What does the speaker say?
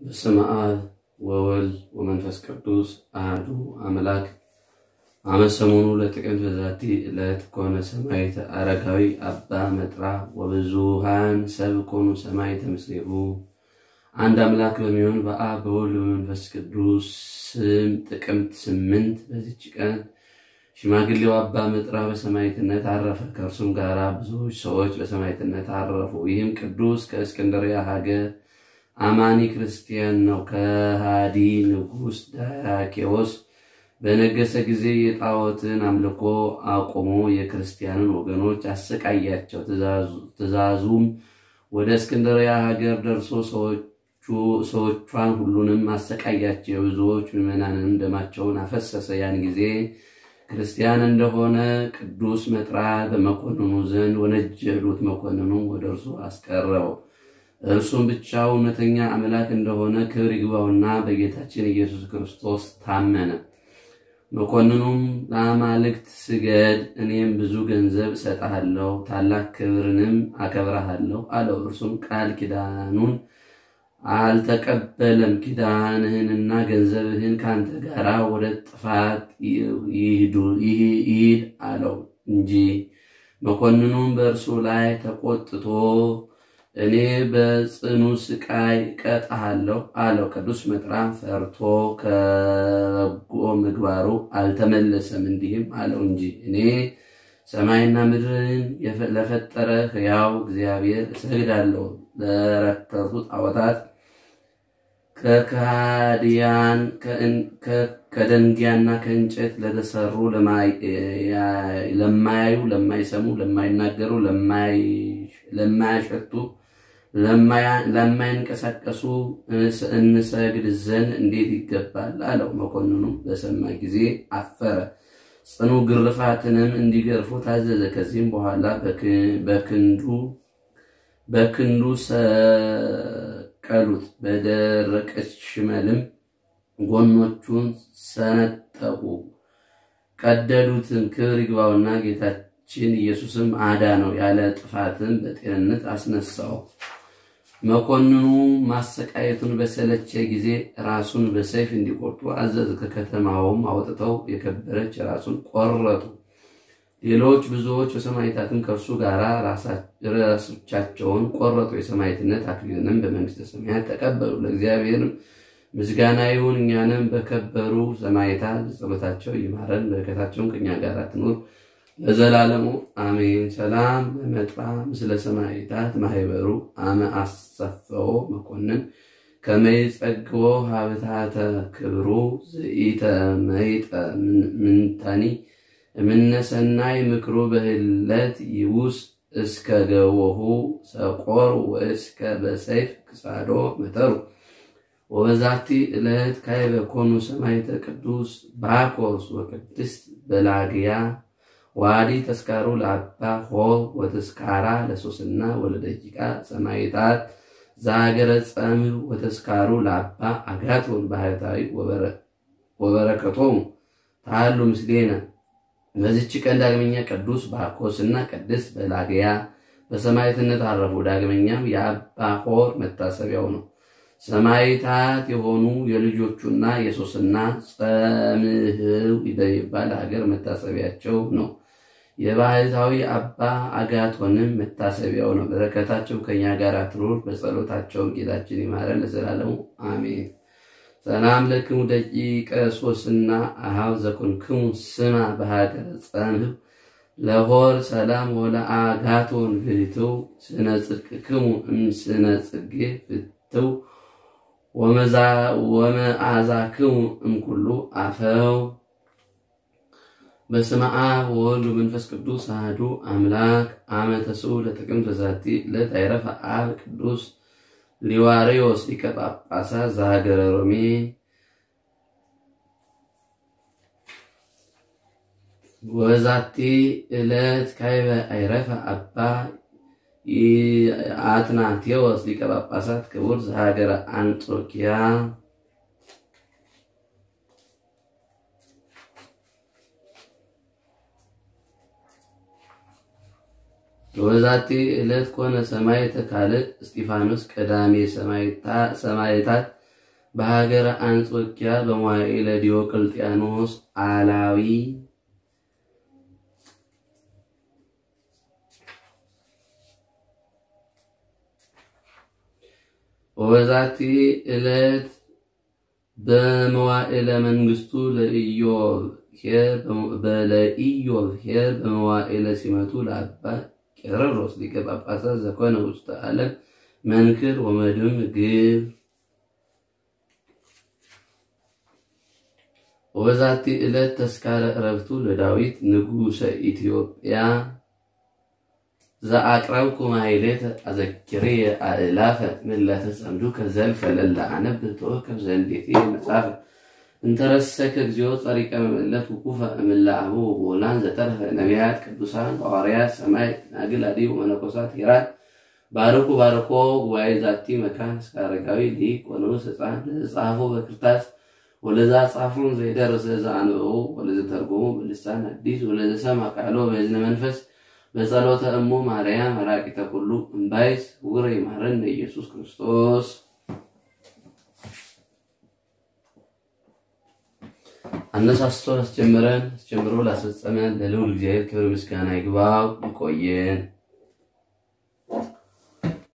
በስመ አብ ወወልድ ወመንፈስ ቅዱስ አሐዱ አምላክ አመ ሰሙኑ ለጥቅምት በዛቲ ዕለት ኮነ ሰማዕተ አረጋዊ አባ መጥራ ወብዙኃን ሰብ ኮኑ ሰማዕተ ምስሌሁ። አንድ አምላክ በሚሆን በአብ በወልድ በመንፈስ ቅዱስ ስም ጥቅምት ስምንት በዚች ቀን ሽማግሌው አባ መጥራ በሰማዕትነት አረፈ። ከእርሱም ጋር ብዙዎች ሰዎች በሰማዕትነት አረፉ። ይህም ቅዱስ ከእስክንድርያ ሀገር አማኒ ክርስቲያን ነው። ከሃዲ ንጉሥ ዳኬዎስ በነገሰ ጊዜ የጣዖትን አምልኮ አቁሞ የክርስቲያንን ወገኖች አሰቃያቸው። ትእዛዙም ወደ እስክንድርያ ሀገር ደርሶ ሰዎቿን ሁሉንም አሰቃያቸው። የብዙዎች ምዕመናንንም ደማቸውን አፈሰሰ። ያን ጊዜ ክርስቲያን እንደሆነ ቅዱስ መጥራ በመኮንኑ ዘንድ ወነጀሉት። መኮንኑ ወደ እርሱ አስቀረበው። እርሱም ብቻ እውነተኛ አምላክ እንደሆነ ክብር ይግባውና በጌታችን ኢየሱስ ክርስቶስ ታመነ። መኮንኑም ለአማልክት ስገድ፣ እኔም ብዙ ገንዘብ እሰጥሃለሁ፣ ታላቅ ክብርንም አከብረሃለሁ አለው። እርሱም ቃል ኪዳኑን አልተቀበለም። ኪዳንህንና ገንዘብህን ከአንተ ጋር ወደ ጥፋት ይሂድ አለው እንጂ። መኮንኑም በእርሱ ላይ ተቆጥቶ እኔ በጽኑ ስቃይ ቀጣሃለሁ አለው። ቅዱስ መጥራም ፈርቶ ከበጎ ምግባሩ አልተመለሰም። እንዲህም አለው እንጂ እኔ ሰማይና ምድርን ለፈጠረ ሕያው እግዚአብሔር እሰግዳለሁ። ለረከሱ ጣዖታት ከካዲያን ከደንጊያና ከእንጨት ለተሰሩ ለማያዩ፣ ለማይሰሙ፣ ለማይናገሩ፣ ለማያሸቱ፣ ለማይንቀሳቀሱ እንሰግድ ዘንድ እንዴት ይገባል አለው። መኮንኑ በሰማ ጊዜ አፈረ። ጽኑ ግርፋትንም እንዲገርፉ ታዘዘ። ከዚህም በኋላ በክንዱ በክንዱ ሰቀሉት። በደረቀች ሽመልም ጎኖቹን ሰነጠቁ፣ ቀደዱትን። ክብር ይግባውና ጌታችን ኢየሱስም አዳነው፣ ያለ ጥፋትን በጤንነት አስነሳው። መኮንኑ ማሰቃየቱን በሰለቸ ጊዜ ራሱን በሰይፍ እንዲቆርጡ አዘዘ። ከከተማውም አውጥተው የከበረች ራሱን ቆረጡ። ሌሎች ብዙዎች በሰማዕታትም ከእርሱ ጋር ራሶቻቸውን ቆረጡ። የሰማዕትነት አክሊልንም በመንግሥተ ሰማያት ተቀበሉ። ለእግዚአብሔርም ምስጋና ይሁን። እኛንም በከበሩ ሰማዕታት ጸሎታቸው ይማረን፣ በረከታቸውን ከእኛ ጋር ትኑር ለዘላለሙ አሜን። ሰላም በመጥራ ምስለ ሰማዕታት ማህበሩ አመ አሰፈዎ መኮንን ከመይጸግቦ ሀብታተ ክብሩ ዘኢተ መይጠ ምንተኒ እምነሰናይ ምክሩ በህለት ይውስ እስከ ገቦሁ ሰቆር ወእስከ በሰይፍ ክሳዶ መተሩ ወበዛቲ ዕለት ካይበ ኮኑ ሰማዕተ ቅዱስ ባኮስ ወቅድስት በላግያ ዋዲ ተስካሩ ለአባ ሆ ወተስካራ ለሶስና ወለደቂቃ ሰማዕታት ዘሀገረ ጸምዕ ወተስካሩ ለአባ አጋቶን ባህታዊ ወበረከቶሙ ታሉ ምስሌነ። በዚች ቀን ዳግመኛ ቅዱስ ባኮስ እና ቅድስት በላግያ በሰማዕትነት አረፉ። ዳግመኛም የአባ ሆር መታሰቢያው ነው። ሰማዕታት የሆኑ የልጆቹና የሶስና ጸምህው በሚባል ሀገር መታሰቢያቸው ነው። የባህታዊ አባ አጋቶንም መታሰቢያው ነው። በረከታቸው ከኛ ጋር ትኑር፣ በጸሎታቸውም ጌታችን ይማረን ለዘላለሙ አሜን። ሰላም ለክሙ ደቂቀ ሶስና አሃው ዘኮንክሙ ስማ በሀገረ ጸምህ ለሆር ሰላም ወለአጋቶን ፍትው ስነ ጽድቅክሙ እምስነ ጽጌ ፍትው ወመዓዛክሙ እምኩሉ አፈው። በስመ አብ ወወልድ ወመንፈስ ቅዱስ አሐዱ አምላክ አመ ተስዑ ለጥቅምት በዛቲ ዕለት አይረፈ አብ ቅዱስ ሊዋርዮስ ሊቀ ጳጳሳት ዘሀገረ ሮሜ። ወዛቲ ዕለት ካይበ አይረፈ አባ አትናቴዎስ ሊቀ ጳጳሳት ክቡር ዘሀገረ አንጾኪያ። በዛቲ ዕለት ኮነ ሰማዕተ ካልዕ እስጢፋኖስ ቀዳሜ ሰማዕታት በሀገረ አንጾኪያ በመዋዕለ ዲዮቅልጥያኖስ አላዊ ወበዛቲ ዕለት በመዋዕለ መንግስቱ ለኢዮብሔር በመዋዕለ ሲመቱ ለአባ ቄርሎስ ሊቀ ጳጳሳት ዘኮነ ውስተ ዓለም መንክር ወመድም ግብ። ወበዛቲ ዕለት ተስካረ ዕረፍቱ ለዳዊት ንጉሰ ኢትዮጵያ ዘአቅረብኩ ማሕሌተ አዘኪርየ አእላፈ ምለተ ጸምዱከ ዘልፈ ለለ አነብብ ተወከፍ ዘንዴቴ መጽሐፈ እንተረሰከ እግዚኦ ጸሪቀ መመለት ውቁፈ እምላአቡ ወላን ዘተርፈ ነቢያት ቅዱሳን ሐዋርያት ሰማይ ናግል አዲ ወመነኮሳት ሄራት ባርኩ ባርኮ ጉባኤ ዛቲ መካን እስከ አረጋዊ ሊቅ ወንዑስ ሕፃን ለዘጻፎ በክርታስ ወለዛ ጻፉን ዘይደርስ ዘአንብቦ ወለዘተርጎሙ በልሳን አዲስ ወለዘሰምዐ ቃሎ በእዝነ መንፈስ በጸሎተ እሙ ማርያም መራቂተ ኩሉ እምባይስ ውረ ይማረን ኢየሱስ ክርስቶስ። አነሳስቶ አስጀምረን አስጀምሮ ላስፈጸመን ለልዑል እግዚአብሔር ክብር ምስጋና ይግባው። ይቆየን።